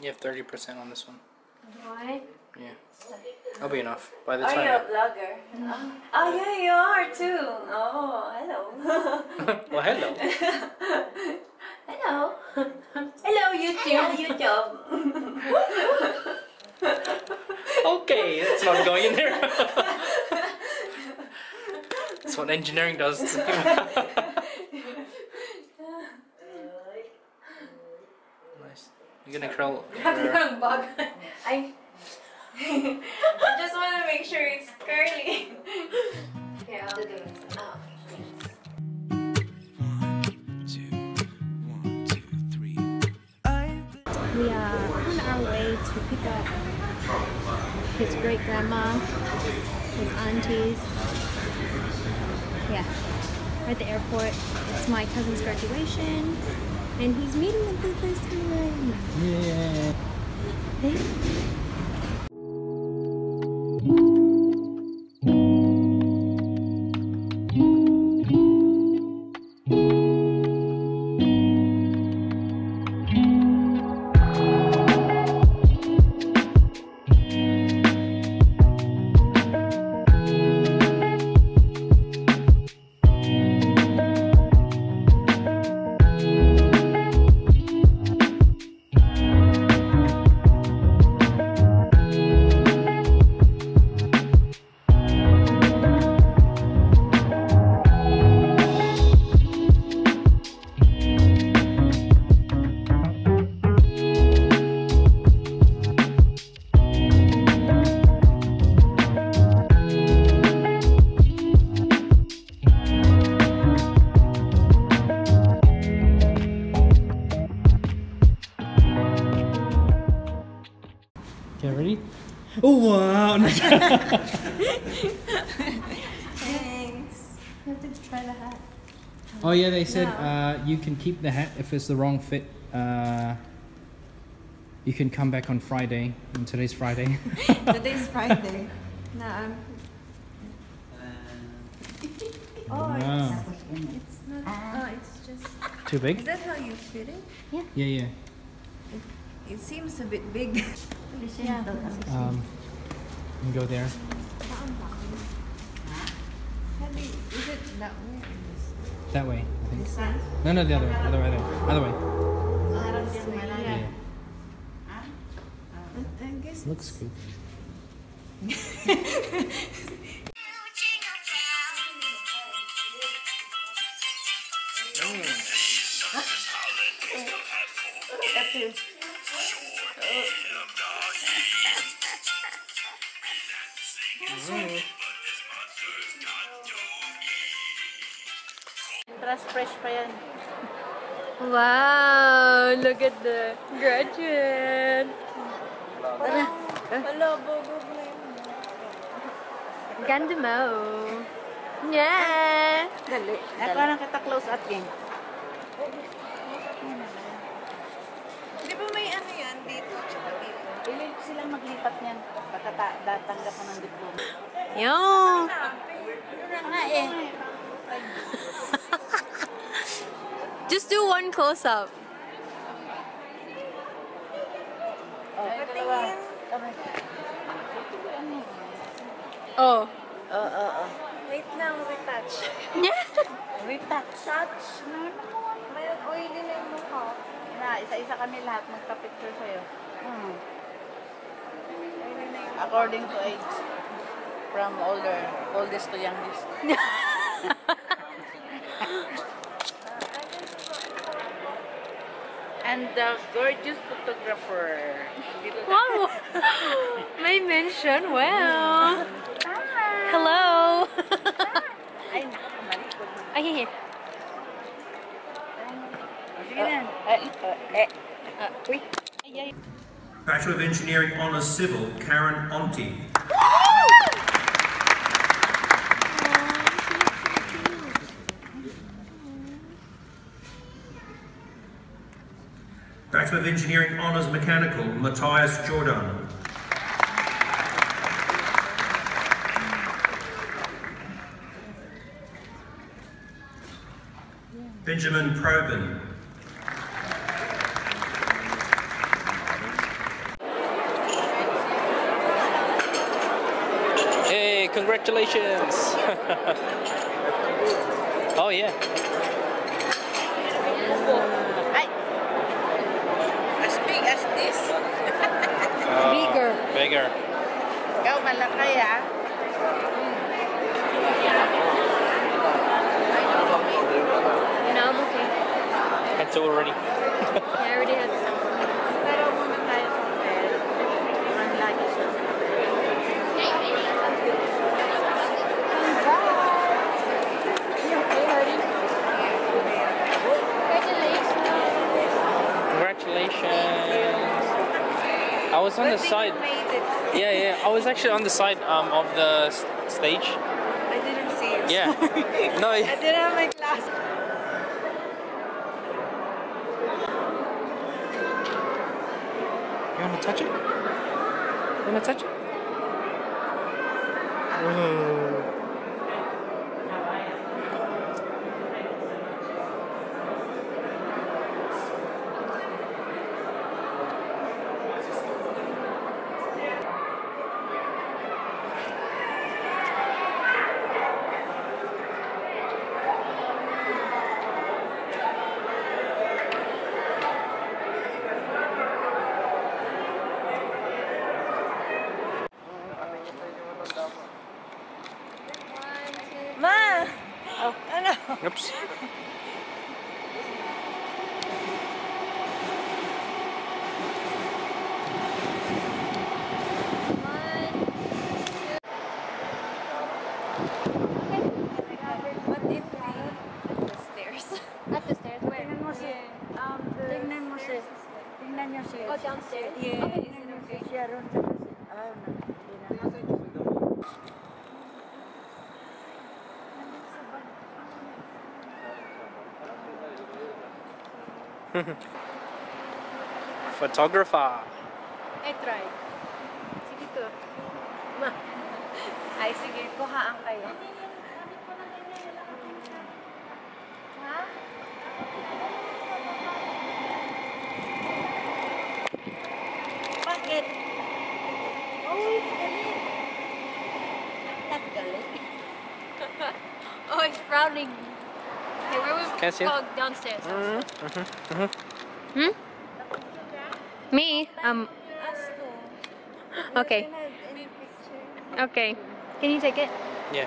You have 30% on this one. Why? Yeah. That'll be enough. By the Are you a time. vlogger? Mm-hmm. Oh, yeah, you are too. Oh, hello. well, hello. hello. Hello, YouTube. YouTube. Okay, that's not going in there. that's what engineering does. You're gonna curl. your- Wrong bug. I, I just want to make sure it's curly. Here, I'll do it. Oh, We are on our way to pick up his great grandma, his aunties. Yeah, we're at the airport. It's my cousin's graduation, and he's meeting them for the first time. Yeah. Hey. Wow! Thanks. You have to try the hat. oh yeah, they said uh, you can keep the hat if it's the wrong fit. Uh, you can come back on Friday, and today's Friday. Today's Friday. No, I'm. Oh, wow. it's not. Oh, it's just. Too big. Is that how you fit it? Yeah, yeah. Yeah. It seems a bit big. Yeah. Um, you can go there. How do you, is it that way? That way, I think. This one? No, no, the other way. Other way. Other way. Other way. Yeah. Yeah. I I guess Looks good. Trust fresh pa yan. Wow! Look at the graduate. Hello, bugog na yun. Ganda mo. Yeah. Dali. Ay, parang kita close up game. Niyan. Baka ta- datanggap mo ng diploma. Yo. Nga eh. Just do one close up. Oh, Patingin. Oh. Oo, oo. Wait lang, retouch. Yeah. Retouch. Touch? May oily na yung mukha. Na, isa-isa kami lahat magka-picture sa'yo. Hmm. Oily na yung According to age. From older, oldest to youngest. And the gorgeous photographer. Wow. May mention. Well. Hello. Ay, naku, malikod mo. Ay, here. Sige na. Uh, uh, uh, eh, eh. Uh, wait. Ay, ay. Bachelor of Engineering Honours Civil, Karen Onti. Bachelor of Engineering Honours Mechanical, Matthias Jordan. Benjamin Probin. Congratulations! oh yeah. Ay! As big as this. Oh, Bigger. Bigger. Ikaw malaki ah. You know, I'm okay. Had two already. Was on the side. Yeah, yeah. I was actually on the side um, of the stage. I didn't see it. Yeah. no. I didn't have my glass. You wanna touch it? You wanna touch it? Ma! Stairs? At the stairs. Where? Tingnan mo si, Um, the tingnan mo si, tingnan niyo si, Oh, downstairs. Yeah, is it niyo si okay? Sharon tsaka si, ah, na, hindi na. Photographer. I try. Sige to. Ma. Ay, sige. Kuhaan kayo. It's. Okay, where we Can I see it? go downstairs? Mm-hmm. Hmm? Me? Um. Okay. Okay. Can you take it? Yeah.